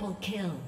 Double kill.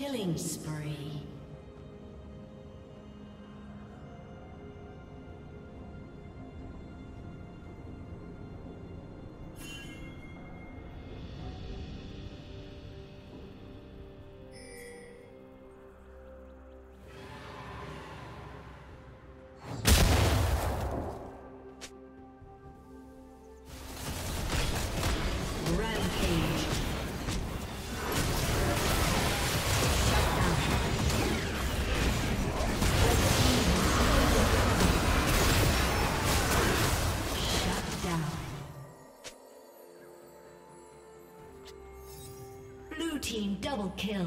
Killing double kill.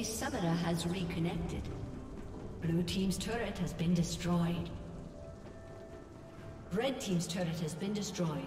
A summoner has reconnected. Blue Team's turret has been destroyed. Red Team's turret has been destroyed.